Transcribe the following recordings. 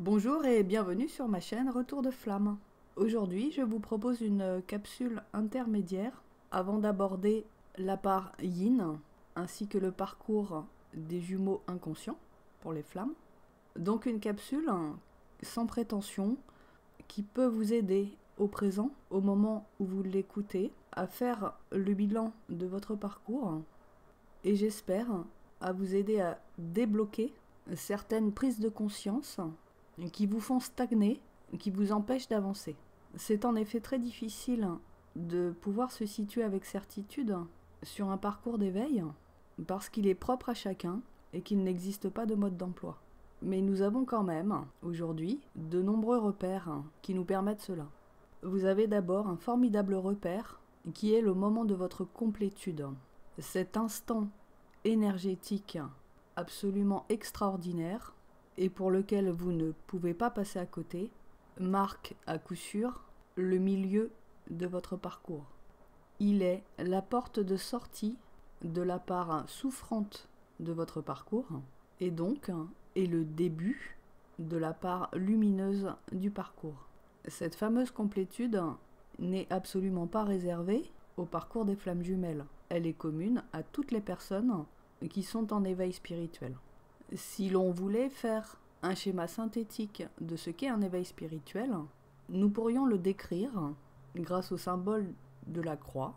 Bonjour et bienvenue sur ma chaîne Retour de Flamme. Aujourd'hui, je vous propose une capsule intermédiaire avant d'aborder la part yin ainsi que le parcours des jumeaux inconscients pour les flammes. Donc une capsule sans prétention qui peut vous aider au présent, au moment où vous l'écoutez, à faire le bilan de votre parcours et j'espère à vous aider à débloquer certaines prises de conscience qui vous font stagner, qui vous empêchent d'avancer. C'est en effet très difficile de pouvoir se situer avec certitude sur un parcours d'éveil parce qu'il est propre à chacun et qu'il n'existe pas de mode d'emploi. Mais nous avons quand même, aujourd'hui, de nombreux repères qui nous permettent cela. Vous avez d'abord un formidable repère qui est le moment de votre complétude. Cet instant énergétique absolument extraordinaire et pour lequel vous ne pouvez pas passer à côté, marque à coup sûr le milieu de votre parcours. Il est la porte de sortie de la part souffrante de votre parcours et donc est le début de la part lumineuse du parcours. Cette fameuse complétude n'est absolument pas réservée au parcours des flammes jumelles. Elle est commune à toutes les personnes qui sont en éveil spirituel. Si l'on voulait faire un schéma synthétique de ce qu'est un éveil spirituel, nous pourrions le décrire grâce au symbole de la croix,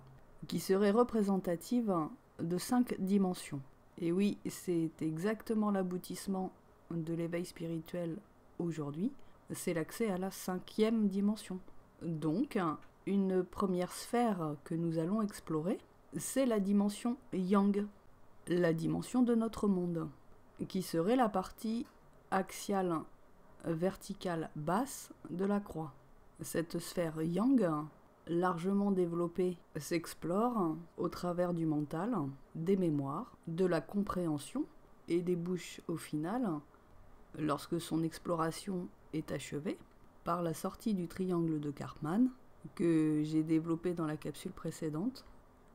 qui serait représentative de cinq dimensions. Et oui, c'est exactement l'aboutissement de l'éveil spirituel aujourd'hui, c'est l'accès à la cinquième dimension. Donc, une première sphère que nous allons explorer, c'est la dimension yang, la dimension de notre monde qui serait la partie axiale verticale basse de la croix. Cette sphère yang, largement développée, s'explore au travers du mental, des mémoires, de la compréhension et débouche au final, lorsque son exploration est achevée, par la sortie du triangle de Karpman que j'ai développé dans la capsule précédente,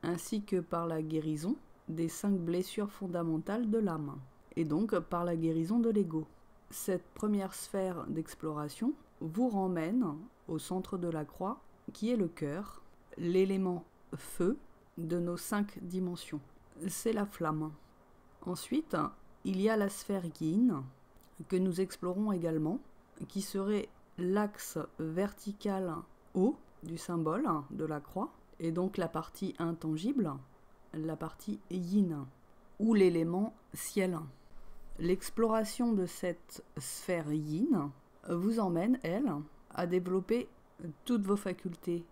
ainsi que par la guérison des cinq blessures fondamentales de l'âme et donc par la guérison de l'ego. Cette première sphère d'exploration vous ramène au centre de la croix, qui est le cœur, l'élément feu de nos cinq dimensions. C'est la flamme. Ensuite, il y a la sphère yin, que nous explorons également, qui serait l'axe vertical haut du symbole de la croix, et donc la partie intangible, la partie yin, ou l'élément ciel. L'exploration de cette sphère yin vous emmène, elle, à développer toutes vos facultés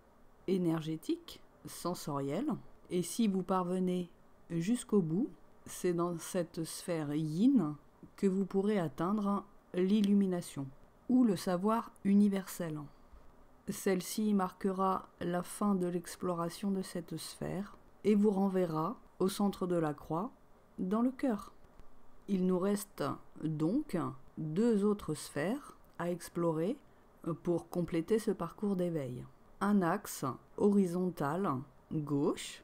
énergétiques, sensorielles, et si vous parvenez jusqu'au bout, c'est dans cette sphère yin que vous pourrez atteindre l'illumination ou le savoir universel. Celle-ci marquera la fin de l'exploration de cette sphère et vous renverra au centre de la croix, dans le cœur. Il nous reste donc deux autres sphères à explorer pour compléter ce parcours d'éveil. Un axe horizontal gauche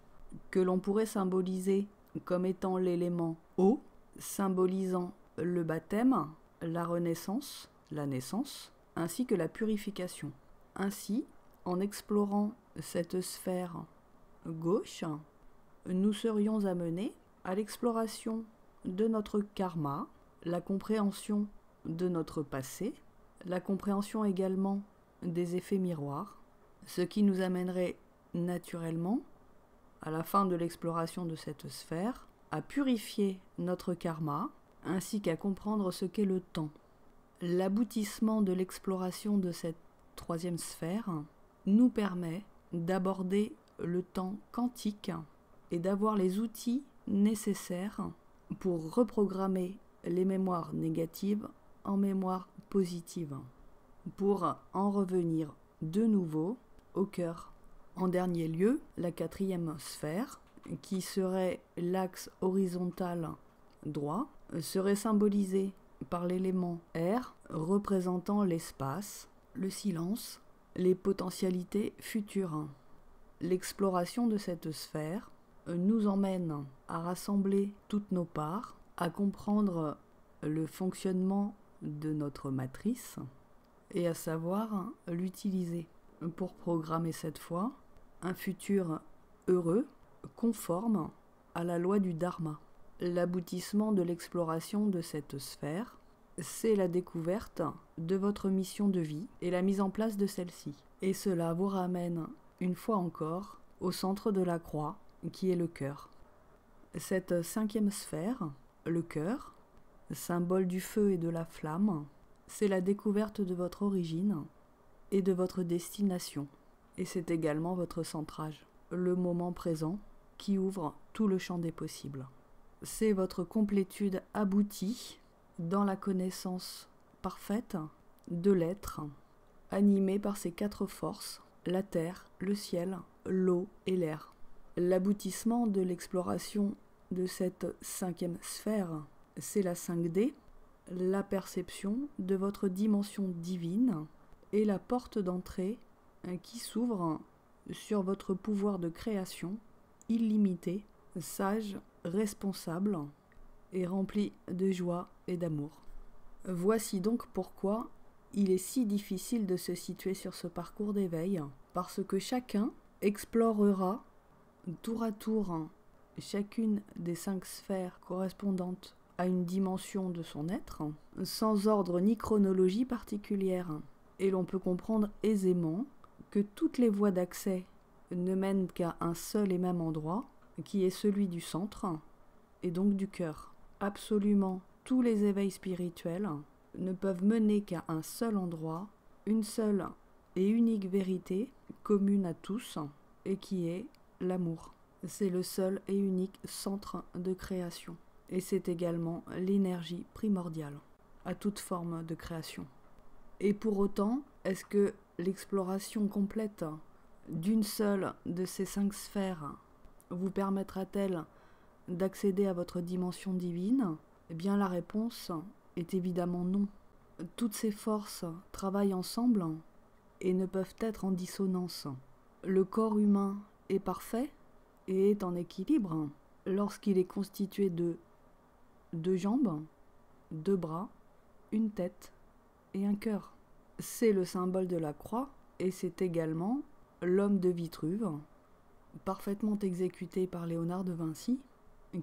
que l'on pourrait symboliser comme étant l'élément eau, symbolisant le baptême, la renaissance, la naissance, ainsi que la purification. Ainsi, en explorant cette sphère gauche, nous serions amenés à l'exploration de notre karma, la compréhension de notre passé, la compréhension également des effets miroirs, ce qui nous amènerait naturellement, à la fin de l'exploration de cette sphère, à purifier notre karma, ainsi qu'à comprendre ce qu'est le temps. L'aboutissement de l'exploration de cette troisième sphère nous permet d'aborder le temps quantique et d'avoir les outils nécessaires pour reprogrammer les mémoires négatives en mémoires positives, pour en revenir de nouveau au cœur. En dernier lieu, la quatrième sphère, qui serait l'axe horizontal droit, serait symbolisée par l'élément R représentant l'espace, le silence, les potentialités futures. L'exploration de cette sphère nous emmène à rassembler toutes nos parts, à comprendre le fonctionnement de notre matrice, et à savoir l'utiliser pour programmer cette fois un futur heureux, conforme à la loi du Dharma. L'aboutissement de l'exploration de cette sphère, c'est la découverte de votre mission de vie et la mise en place de celle-ci. Et cela vous ramène, une fois encore, au centre de la croix, qui est le cœur. Cette cinquième sphère, le cœur, symbole du feu et de la flamme, c'est la découverte de votre origine et de votre destination. Et c'est également votre centrage, le moment présent qui ouvre tout le champ des possibles. C'est votre complétude aboutie dans la connaissance parfaite de l'être, animé par ces quatre forces, la terre, le ciel, l'eau et l'air. L'aboutissement de l'exploration de cette cinquième sphère, c'est la 5D, la perception de votre dimension divine et la porte d'entrée qui s'ouvre sur votre pouvoir de création illimité, sage, responsable et rempli de joie et d'amour. Voici donc pourquoi il est si difficile de se situer sur ce parcours d'éveil, parce que chacun explorera tour à tour chacune des cinq sphères correspondantes à une dimension de son être, sans ordre ni chronologie particulière. Et l'on peut comprendre aisément que toutes les voies d'accès ne mènent qu'à un seul et même endroit, qui est celui du centre, et donc du cœur. Absolument tous les éveils spirituels ne peuvent mener qu'à un seul endroit, une seule et unique vérité commune à tous, et qui est l'amour. C'est le seul et unique centre de création. Et c'est également l'énergie primordiale à toute forme de création. Et pour autant, est-ce que l'exploration complète d'une seule de ces cinq sphères vous permettra-t-elle d'accéder à votre dimension divine? Eh bien la réponse est évidemment non. Toutes ces forces travaillent ensemble et ne peuvent être en dissonance. Le corps humain est parfait et est en équilibre lorsqu'il est constitué de deux jambes, deux bras, une tête et un cœur. C'est le symbole de la croix et c'est également l'homme de Vitruve, parfaitement exécuté par Léonard de Vinci,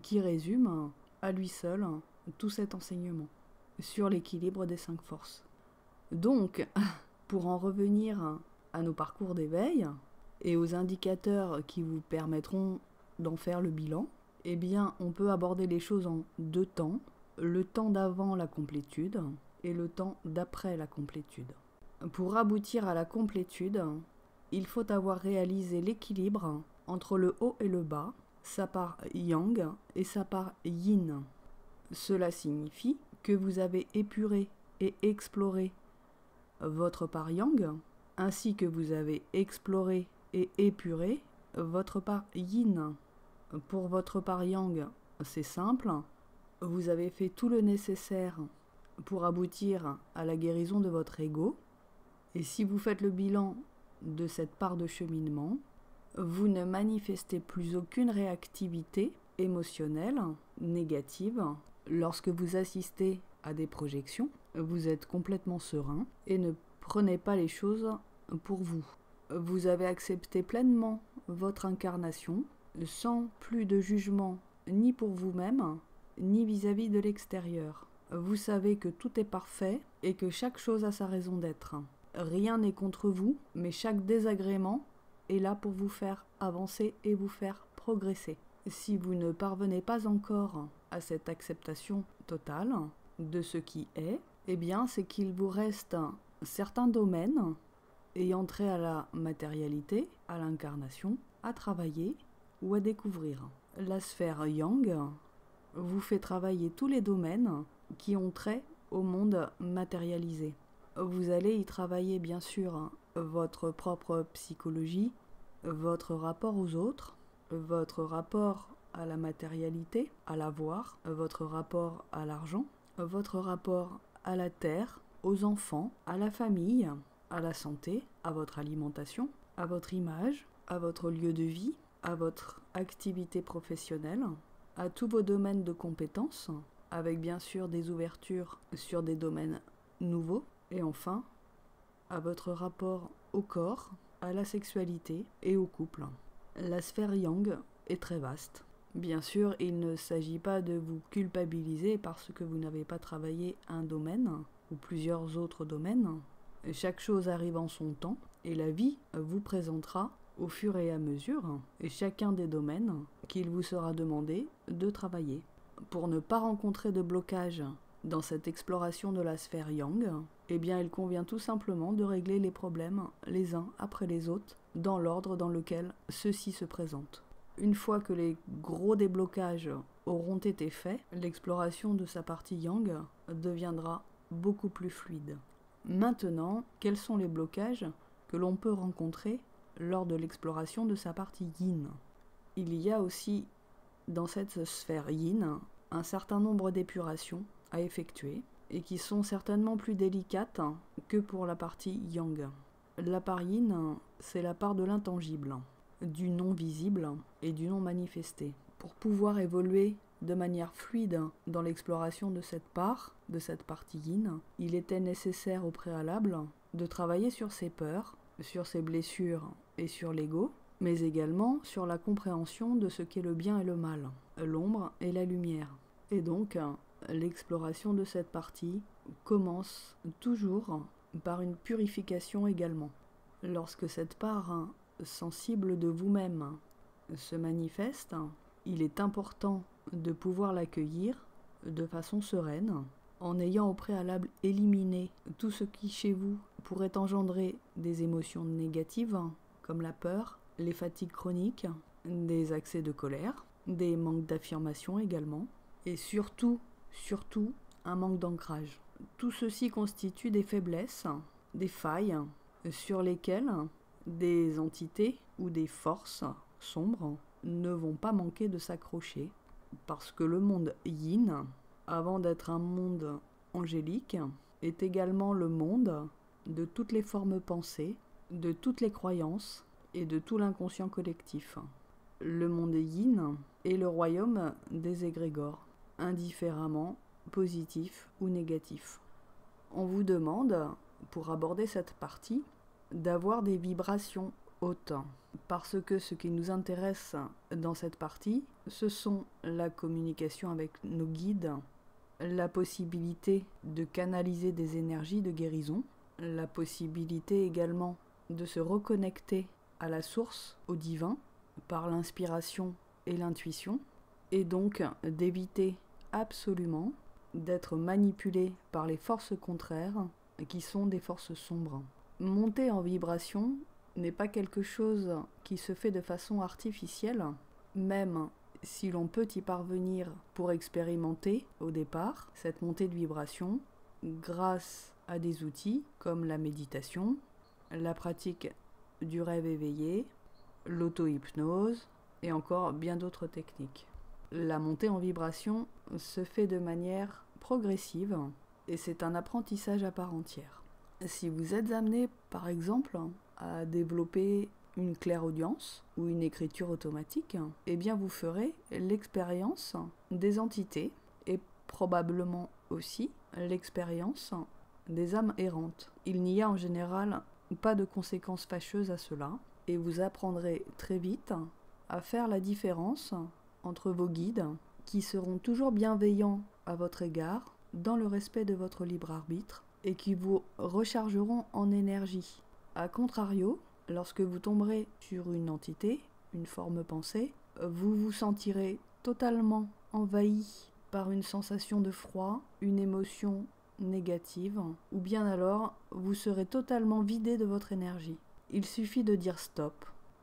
qui résume à lui seul tout cet enseignement sur l'équilibre des cinq forces. Donc, pour en revenir à nos parcours d'éveil et aux indicateurs qui vous permettront d'en faire le bilan, eh bien, on peut aborder les choses en deux temps, le temps d'avant la complétude et le temps d'après la complétude. Pour aboutir à la complétude, il faut avoir réalisé l'équilibre entre le haut et le bas, sa part yang et sa part yin. Cela signifie que vous avez épuré et exploré votre part yang, ainsi que vous avez exploré et épuré votre part yin. Pour votre part yang, c'est simple. Vous avez fait tout le nécessaire pour aboutir à la guérison de votre ego. Et si vous faites le bilan de cette part de cheminement, vous ne manifestez plus aucune réactivité émotionnelle négative lorsque vous assistez à des projections. Vous êtes complètement serein et ne prenez pas les choses pour vous. Vous avez accepté pleinement votre incarnation sans plus de jugement ni pour vous-même, ni vis-à-vis de l'extérieur. Vous savez que tout est parfait et que chaque chose a sa raison d'être. Rien n'est contre vous, mais chaque désagrément est là pour vous faire avancer et vous faire progresser. Si vous ne parvenez pas encore à cette acceptation totale de ce qui est, eh bien c'est qu'il vous reste certains domaines ayant trait à la matérialité, à l'incarnation, à travailler ou à découvrir. La sphère Yang vous fait travailler tous les domaines qui ont trait au monde matérialisé. Vous allez y travailler bien sûr votre propre psychologie, votre rapport aux autres, votre rapport à la matérialité, à l'avoir, votre rapport à l'argent, votre rapport à la terre, aux enfants, à la famille, à la santé, à votre alimentation, à votre image, à votre lieu de vie, à votre activité professionnelle, à tous vos domaines de compétences, avec bien sûr des ouvertures sur des domaines nouveau. Et enfin, à votre rapport au corps, à la sexualité et au couple. La sphère yang est très vaste. Bien sûr, il ne s'agit pas de vous culpabiliser parce que vous n'avez pas travaillé un domaine ou plusieurs autres domaines. Chaque chose arrive en son temps et la vie vous présentera au fur et à mesure chacun des domaines qu'il vous sera demandé de travailler. Pour ne pas rencontrer de blocage dans cette exploration de la sphère yang, eh bien il convient tout simplement de régler les problèmes les uns après les autres dans l'ordre dans lequel ceux-ci se présentent. Une fois que les gros déblocages auront été faits, l'exploration de sa partie yang deviendra beaucoup plus fluide. Maintenant, quels sont les blocages que l'on peut rencontrer lors de l'exploration de sa partie yin? Il y a aussi dans cette sphère yin un certain nombre d'épurations à effectuer et qui sont certainement plus délicates que pour la partie yang. La part yin, c'est la part de l'intangible, du non visible et du non manifesté. Pour pouvoir évoluer de manière fluide dans l'exploration de cette part, de cette partie yin, il était nécessaire au préalable de travailler sur ses peurs, sur ses blessures et sur l'ego, mais également sur la compréhension de ce qu'est le bien et le mal, l'ombre et la lumière. Et donc, l'exploration de cette partie commence toujours par une purification également. Lorsque cette part sensible de vous-même se manifeste, il est important de pouvoir l'accueillir de façon sereine, en ayant au préalable éliminé tout ce qui chez vous pourrait engendrer des émotions négatives, comme la peur, les fatigues chroniques, des accès de colère, des manques d'affirmation également, et surtout, surtout, un manque d'ancrage. Tout ceci constitue des faiblesses, des failles sur lesquelles des entités ou des forces sombres ne vont pas manquer de s'accrocher parce que le monde yin, avant d'être un monde angélique, est également le monde de toutes les formes pensées, de toutes les croyances et de tout l'inconscient collectif. Le monde yin est le royaume des égrégores, indifféremment positifs ou négatifs. On vous demande, pour aborder cette partie, d'avoir des vibrations parce que ce qui nous intéresse dans cette partie, ce sont la communication avec nos guides, la possibilité de canaliser des énergies de guérison, la possibilité également de se reconnecter à la source, au divin, par l'inspiration et l'intuition, et donc d'éviter absolument d'être manipulé par les forces contraires qui sont des forces sombres. Monter en vibration, n'est pas quelque chose qui se fait de façon artificielle, même si l'on peut y parvenir pour expérimenter au départ cette montée de vibration grâce à des outils comme la méditation, la pratique du rêve éveillé, l'auto-hypnose et encore bien d'autres techniques. La montée en vibration se fait de manière progressive et c'est un apprentissage à part entière. Si vous êtes amené par exemple à développer une claire audience ou une écriture automatique, eh bien vous ferez l'expérience des entités et probablement aussi l'expérience des âmes errantes. Il n'y a en général pas de conséquences fâcheuses à cela et vous apprendrez très vite à faire la différence entre vos guides qui seront toujours bienveillants à votre égard dans le respect de votre libre arbitre et qui vous rechargeront en énergie a contrario, lorsque vous tomberez sur une entité, une forme pensée, vous vous sentirez totalement envahi par une sensation de froid, une émotion négative, ou bien alors vous serez totalement vidé de votre énergie. Il suffit de dire stop,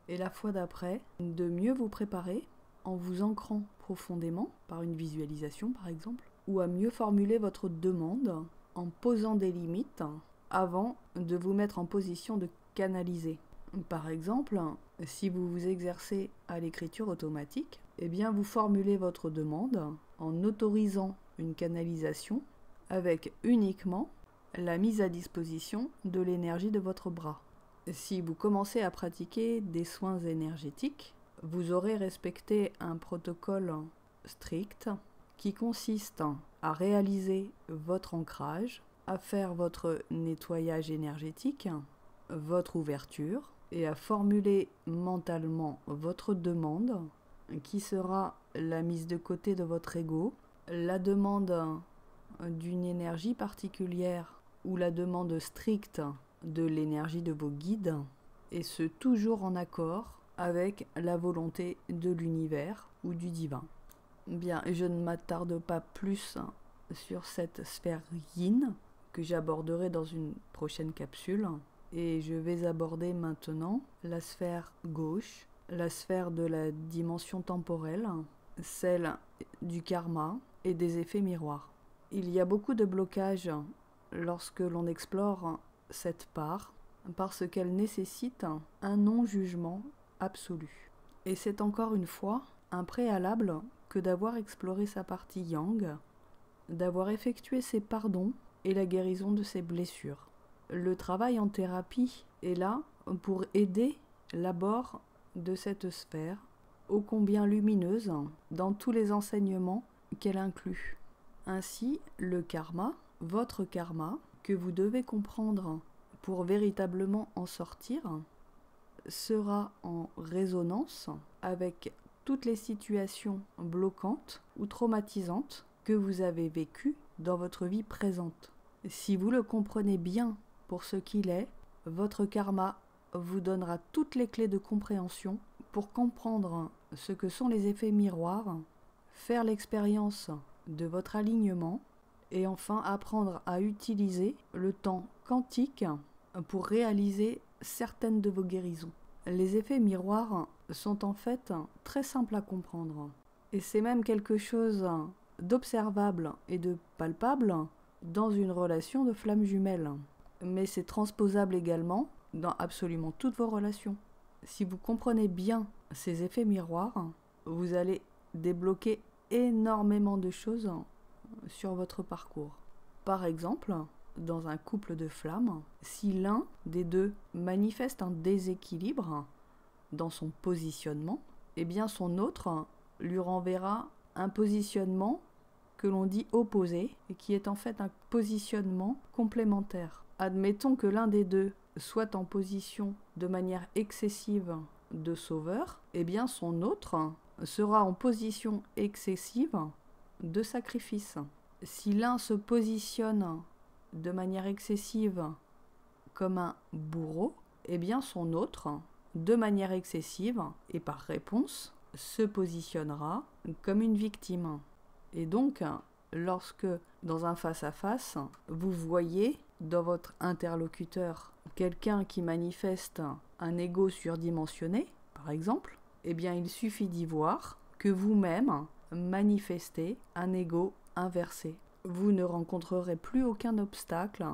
et la fois d'après, de mieux vous préparer en vous ancrant profondément, par une visualisation par exemple, ou à mieux formuler votre demande en posant des limites avant de vous mettre en position de canaliser. Par exemple, si vous vous exercez à l'écriture automatique, eh bien vous formulez votre demande en autorisant une canalisation avec uniquement la mise à disposition de l'énergie de votre bras. Si vous commencez à pratiquer des soins énergétiques, vous aurez respecté un protocole strict qui consiste à réaliser votre ancrage à faire votre nettoyage énergétique, votre ouverture, et à formuler mentalement votre demande, qui sera la mise de côté de votre ego, la demande d'une énergie particulière ou la demande stricte de l'énergie de vos guides, et ce toujours en accord avec la volonté de l'univers ou du divin. Bien, je ne m'attarde pas plus sur cette sphère yin que j'aborderai dans une prochaine capsule. Et je vais aborder maintenant la sphère gauche, la sphère de la dimension temporelle, celle du karma et des effets miroirs. Il y a beaucoup de blocages lorsque l'on explore cette part parce qu'elle nécessite un non-jugement absolu. Et c'est encore une fois un préalable que d'avoir exploré sa partie yang, d'avoir effectué ses pardons et la guérison de ses blessures. Le travail en thérapie est là pour aider l'abord de cette sphère, ô combien lumineuse, dans tous les enseignements qu'elle inclut. Ainsi, le karma, votre karma, que vous devez comprendre pour véritablement en sortir, sera en résonance avec toutes les situations bloquantes ou traumatisantes que vous avez vécues dans votre vie présente. Si vous le comprenez bien pour ce qu'il est, votre karma vous donnera toutes les clés de compréhension pour comprendre ce que sont les effets miroirs, faire l'expérience de votre alignement et enfin apprendre à utiliser le temps quantique pour réaliser certaines de vos guérisons. Les effets miroirs sont en fait très simples à comprendre. Et c'est même quelque chose d'observable et de palpable dans une relation de flamme jumelle. Mais c'est transposable également dans absolument toutes vos relations. Si vous comprenez bien ces effets miroirs, vous allez débloquer énormément de choses sur votre parcours. Par exemple, dans un couple de flammes, si l'un des deux manifeste un déséquilibre dans son positionnement, eh bien son autre lui renverra un positionnement que l'on dit opposé et qui est en fait un positionnement complémentaire. Admettons que l'un des deux soit en position de manière excessive de sauveur, eh bien son autre sera en position excessive de sacrifice. Si l'un se positionne de manière excessive comme un bourreau, eh bien son autre, de manière excessive et par réponse, se positionnera comme une victime. Et donc, lorsque dans un face-à-face, vous voyez dans votre interlocuteur quelqu'un qui manifeste un ego surdimensionné, par exemple, eh bien il suffit d'y voir que vous-même manifestez un ego inversé. Vous ne rencontrerez plus aucun obstacle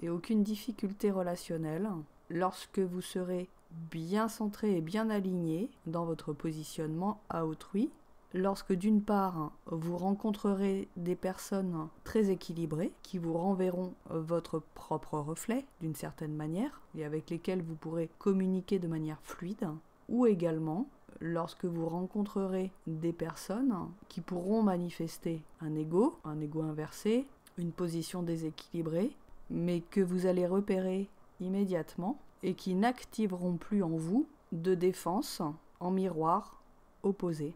et aucune difficulté relationnelle lorsque vous serez bien centré et bien aligné dans votre positionnement à autrui, lorsque d'une part vous rencontrerez des personnes très équilibrées qui vous renverront votre propre reflet d'une certaine manière et avec lesquelles vous pourrez communiquer de manière fluide, ou également lorsque vous rencontrerez des personnes qui pourront manifester un ego, un ego inversé, une position déséquilibrée, mais que vous allez repérer immédiatement et qui n'activeront plus en vous de défense en miroir opposé.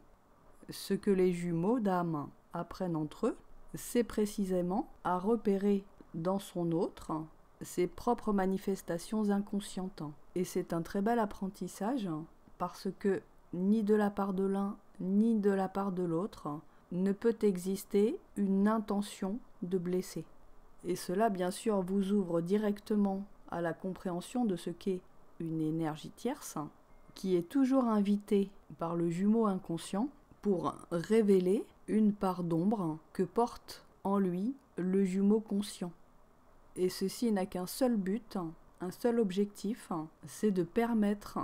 Ce que les jumeaux d'âme apprennent entre eux, c'est précisément à repérer dans son autre ses propres manifestations inconscientes. Et c'est un très bel apprentissage parce que ni de la part de l'un, ni de la part de l'autre, ne peut exister une intention de blesser. Et cela, bien sûr, vous ouvre directement à la compréhension de ce qu'est une énergie tierce, qui est toujours invitée par le jumeau inconscient pour révéler une part d'ombre que porte en lui le jumeau conscient. Et ceci n'a qu'un seul but, un seul objectif, c'est de permettre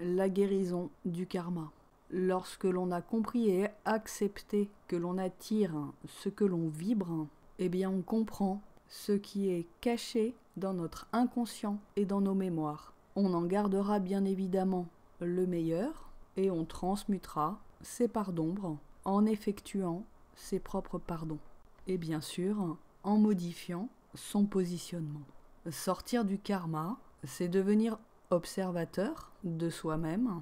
la guérison du karma. Lorsque l'on a compris et accepté que l'on attire ce que l'on vibre, eh bien on comprend ce qui est caché dans notre inconscient et dans nos mémoires. On en gardera bien évidemment le meilleur et on transmutera ces parts d'ombre en effectuant ses propres pardons. Et bien sûr, en modifiant son positionnement. Sortir du karma, c'est devenir observateur de soi-même,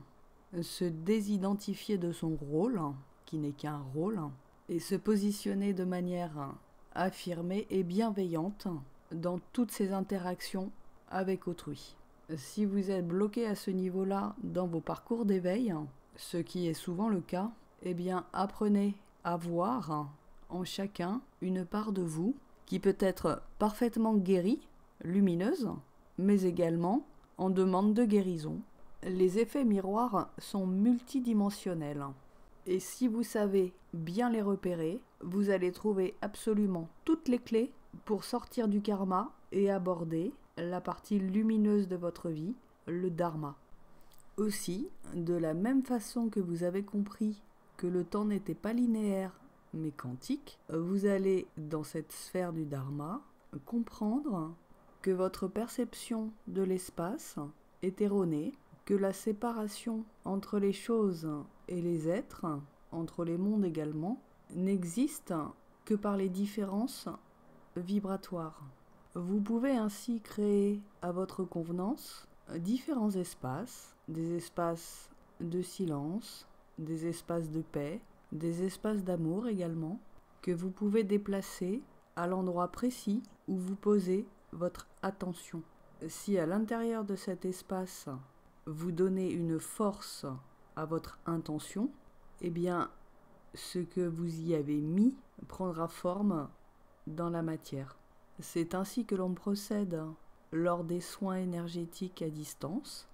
se désidentifier de son rôle, qui n'est qu'un rôle, et se positionner de manière affirmée et bienveillante dans toutes ses interactions avec autrui. Si vous êtes bloqué à ce niveau-là dans vos parcours d'éveil, ce qui est souvent le cas, eh bien apprenez à voir en chacun une part de vous qui peut être parfaitement guérie, lumineuse, mais également en demande de guérison. Les effets miroirs sont multidimensionnels. Et si vous savez bien les repérer, vous allez trouver absolument toutes les clés pour sortir du karma et aborder la partie lumineuse de votre vie, le dharma. Aussi, de la même façon que vous avez compris que le temps n'était pas linéaire mais quantique, vous allez dans cette sphère du dharma comprendre que votre perception de l'espace est erronée, que la séparation entre les choses et les êtres, entre les mondes également, n'existe que par les différences vibratoires. Vous pouvez ainsi créer à votre convenance différents espaces, des espaces de silence, des espaces de paix, des espaces d'amour également, que vous pouvez déplacer à l'endroit précis où vous posez votre attention. Si à l'intérieur de cet espace, vous donnez une force à votre intention, eh bien, ce que vous y avez mis prendra forme dans la matière. C'est ainsi que l'on procède lors des soins énergétiques à distance.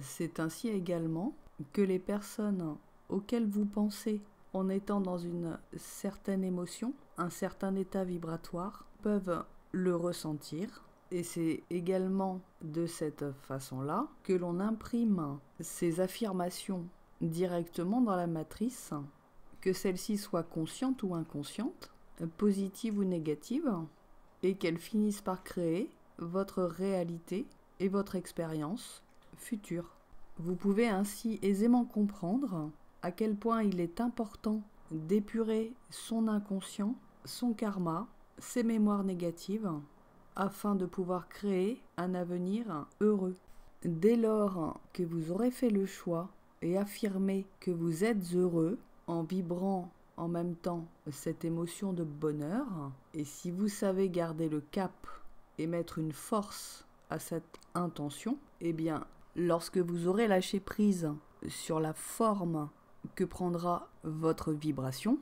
C'est ainsi également que les personnes auxquelles vous pensez en étant dans une certaine émotion, un certain état vibratoire, peuvent le ressentir. Et c'est également de cette façon-là que l'on imprime ces affirmations directement dans la matrice, que celles-ci soient conscientes ou inconscientes, positives ou négatives, et qu'elles finissent par créer votre réalité et votre expérience future. Vous pouvez ainsi aisément comprendre à quel point il est important d'épurer son inconscient, son karma, ses mémoires négatives, afin de pouvoir créer un avenir heureux. Dès lors que vous aurez fait le choix et affirmé que vous êtes heureux en vibrant en même temps cette émotion de bonheur, et si vous savez garder le cap et mettre une force à cette intention, eh bien, lorsque vous aurez lâché prise sur la forme que prendra votre vibration,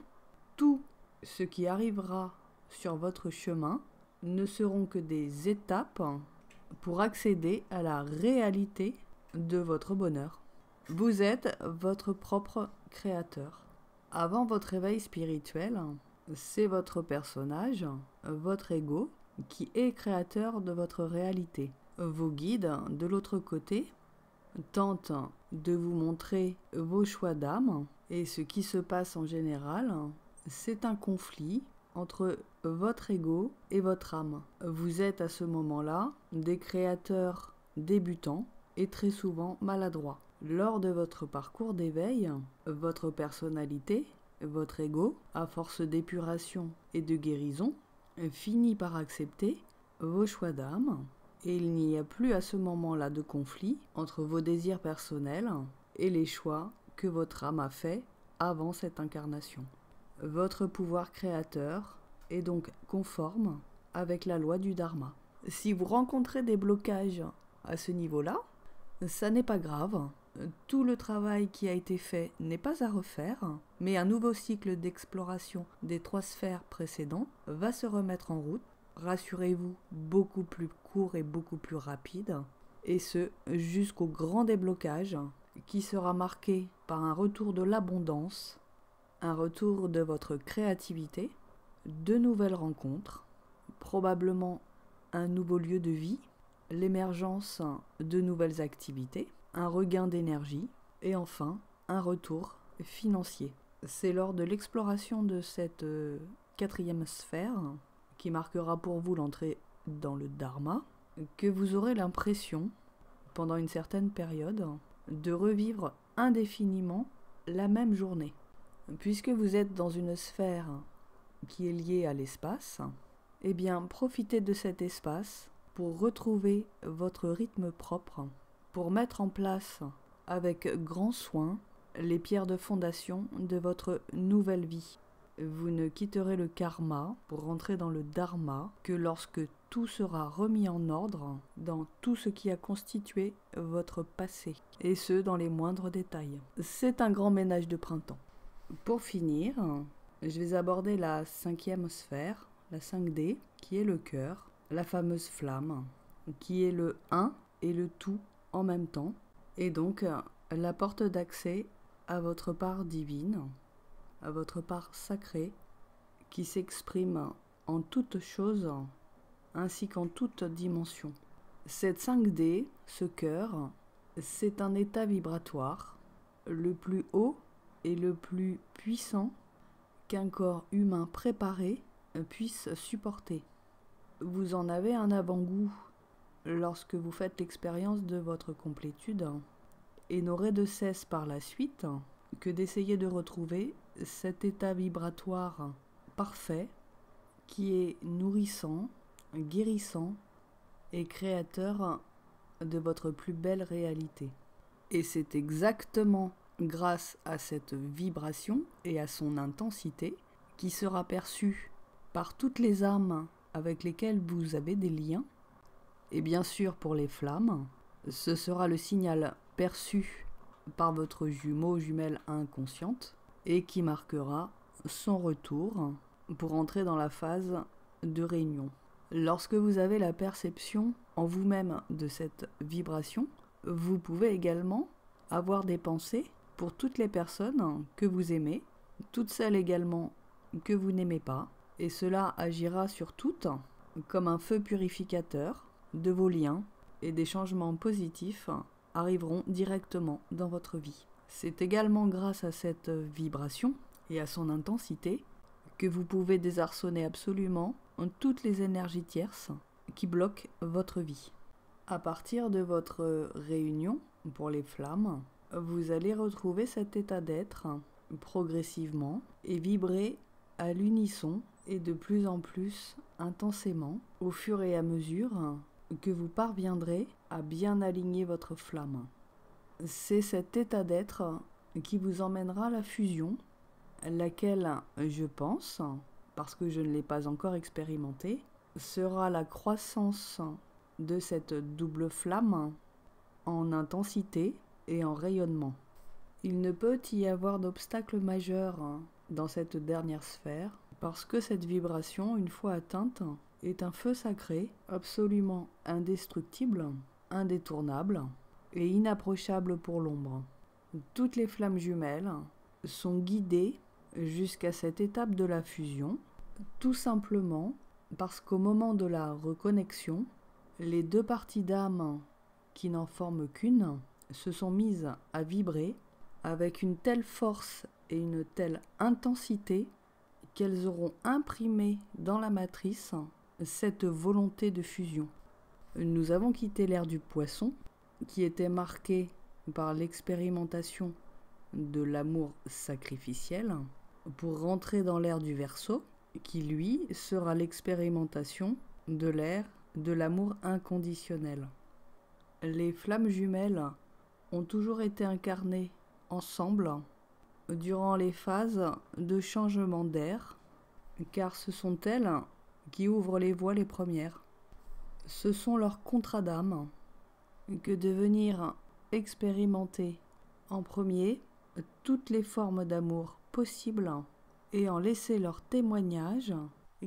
tout ce qui arrivera sur votre chemin ne seront que des étapes pour accéder à la réalité de votre bonheur. Vous êtes votre propre créateur. Avant votre éveil spirituel, c'est votre personnage, votre ego, qui est créateur de votre réalité. Vos guides, de l'autre côté, tentent de vous montrer vos choix d'âme et ce qui se passe en général, c'est un conflit entre votre ego et votre âme. Vous êtes à ce moment-là des créateurs débutants et très souvent maladroits. Lors de votre parcours d'éveil, votre personnalité, votre ego, à force d'épuration et de guérison, finit par accepter vos choix d'âme et il n'y a plus à ce moment-là de conflit entre vos désirs personnels et les choix que votre âme a fait avant cette incarnation. Votre pouvoir créateur est donc conforme avec la loi du Dharma. Si vous rencontrez des blocages à ce niveau-là, ça n'est pas grave. Tout le travail qui a été fait n'est pas à refaire, mais un nouveau cycle d'exploration des trois sphères précédentes va se remettre en route. Rassurez-vous, beaucoup plus court et beaucoup plus rapide, et ce jusqu'au grand déblocage qui sera marqué par un retour de l'abondance, un retour de votre créativité, de nouvelles rencontres, probablement un nouveau lieu de vie, l'émergence de nouvelles activités, un regain d'énergie et enfin un retour financier. C'est lors de l'exploration de cette euh, quatrième sphère qui marquera pour vous l'entrée dans le Dharma, que vous aurez l'impression, pendant une certaine période, de revivre indéfiniment la même journée. Puisque vous êtes dans une sphère qui est liée à l'espace, eh bien, profitez de cet espace pour retrouver votre rythme propre, pour mettre en place avec grand soin les pierres de fondation de votre nouvelle vie. Vous ne quitterez le karma pour rentrer dans le dharma que lorsque tout sera remis en ordre dans tout ce qui a constitué votre passé, et ce dans les moindres détails. C'est un grand ménage de printemps. Pour finir, je vais aborder la cinquième sphère, la 5D, qui est le cœur, la fameuse flamme, qui est le 1 et le tout en même temps, et donc la porte d'accès à votre part divine, à votre part sacrée, qui s'exprime en toutes choses ainsi qu'en toute dimension. Cette 5D, ce cœur, c'est un état vibratoire, le plus haut et le plus puissant qu'un corps humain préparé puisse supporter. Vous en avez un avant-goût lorsque vous faites l'expérience de votre complétude et n'aurez de cesse par la suite que d'essayer de retrouver cet état vibratoire parfait qui est nourrissant, guérissant et créateur de votre plus belle réalité. Et c'est exactement grâce à cette vibration et à son intensité qui sera perçue par toutes les âmes avec lesquelles vous avez des liens. Et bien sûr pour les flammes, ce sera le signal perçu par votre jumeau jumelle inconsciente et qui marquera son retour pour entrer dans la phase de réunion. Lorsque vous avez la perception en vous-même de cette vibration, vous pouvez également avoir des pensées pour toutes les personnes que vous aimez, toutes celles également que vous n'aimez pas, et cela agira sur toutes comme un feu purificateur de vos liens et des changements positifs arriveront directement dans votre vie. C'est également grâce à cette vibration et à son intensité que vous pouvez désarçonner absolument toutes les énergies tierces qui bloquent votre vie. À partir de votre réunion pour les flammes, vous allez retrouver cet état d'être progressivement et vibrer à l'unisson et de plus en plus intensément au fur et à mesure que vous parviendrez à bien aligner votre flamme. C'est cet état d'être qui vous emmènera à la fusion, laquelle, je pense, parce que je ne l'ai pas encore expérimenté, sera la croissance de cette double flamme en intensité et en rayonnement. Il ne peut y avoir d'obstacle majeur dans cette dernière sphère, parce que cette vibration, une fois atteinte, est un feu sacré, absolument indestructible, indétournable et inapprochable pour l'ombre. Toutes les flammes jumelles sont guidées jusqu'à cette étape de la fusion, tout simplement parce qu'au moment de la reconnexion, les deux parties d'âme qui n'en forment qu'une se sont mises à vibrer avec une telle force et une telle intensité qu'elles auront imprimé dans la matrice cette volonté de fusion. Nous avons quitté l'ère du poisson, qui était marquée par l'expérimentation de l'amour sacrificiel, pour rentrer dans l'ère du verso, qui lui sera l'expérimentation de l'ère de l'amour inconditionnel. Les flammes jumelles ont toujours été incarnées ensemble durant les phases de changement d'air, car ce sont elles qui ouvrent les voies les premières. Ce sont leurs contrats d'âme que de venir expérimenter en premier toutes les formes d'amour possibles et en laisser leur témoignage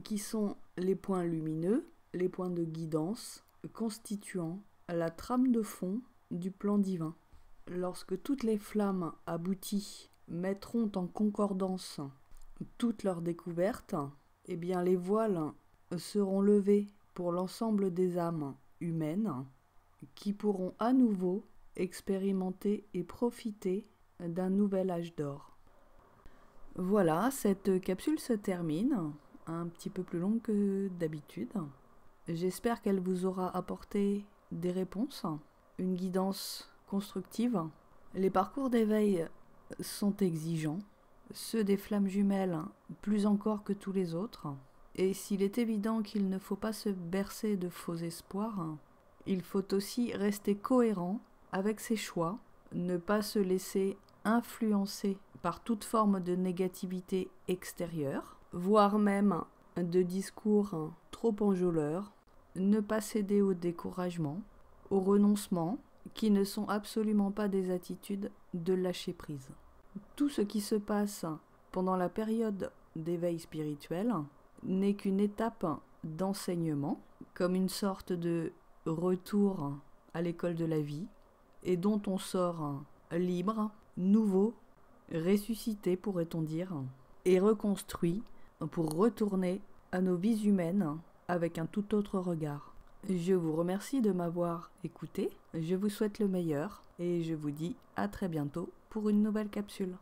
qui sont les points lumineux, les points de guidance constituant la trame de fond du plan divin. Lorsque toutes les flammes abouties mettront en concordance toutes leurs découvertes, eh bien les voiles seront levés pour l'ensemble des âmes humaines qui pourront à nouveau expérimenter et profiter d'un nouvel âge d'or. Voilà, cette capsule se termine, un petit peu plus longue que d'habitude. J'espère qu'elle vous aura apporté des réponses, une guidance constructive. Les parcours d'éveil sont exigeants, ceux des flammes jumelles plus encore que tous les autres Et s'il est évident qu'il ne faut pas se bercer de faux espoirs, il faut aussi rester cohérent avec ses choix, ne pas se laisser influencer par toute forme de négativité extérieure, voire même de discours trop enjôleurs, ne pas céder au découragement, au renoncement, qui ne sont absolument pas des attitudes de lâcher prise. Tout ce qui se passe pendant la période d'éveil spirituel n'est qu'une étape d'enseignement, comme une sorte de retour à l'école de la vie, et dont on sort libre, nouveau, ressuscité pourrait-on dire, et reconstruit pour retourner à nos vies humaines avec un tout autre regard. Je vous remercie de m'avoir écouté, je vous souhaite le meilleur et je vous dis à très bientôt pour une nouvelle capsule.